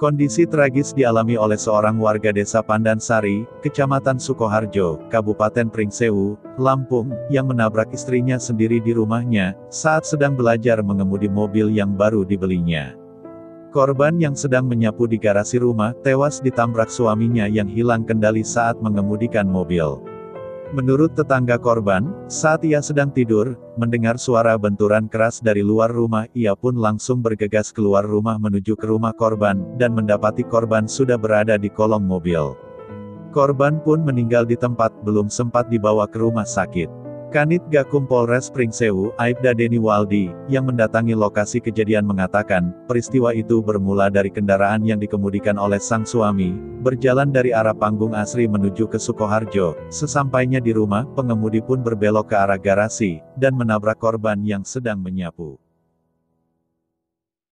Kondisi tragis dialami oleh seorang warga desa Pandansari, Kecamatan Sukoharjo, Kabupaten Pringsewu, Lampung, yang menabrak istrinya sendiri di rumahnya, saat sedang belajar mengemudi mobil yang baru dibelinya. Korban yang sedang menyapu di garasi rumah, tewas ditabrak suaminya yang hilang kendali saat mengemudikan mobil. Menurut tetangga korban, saat ia sedang tidur, mendengar suara benturan keras dari luar rumah, ia pun langsung bergegas keluar rumah menuju ke rumah korban, dan mendapati korban sudah berada di kolong mobil. Korban pun meninggal di tempat, belum sempat dibawa ke rumah sakit. Kanit Gakum Polres Pringsewu, Aibda Deni Waldi, yang mendatangi lokasi kejadian mengatakan, peristiwa itu bermula dari kendaraan yang dikemudikan oleh sang suami, berjalan dari arah panggung asri menuju ke Sukoharjo. Sesampainya di rumah, pengemudi pun berbelok ke arah garasi, dan menabrak korban yang sedang menyapu.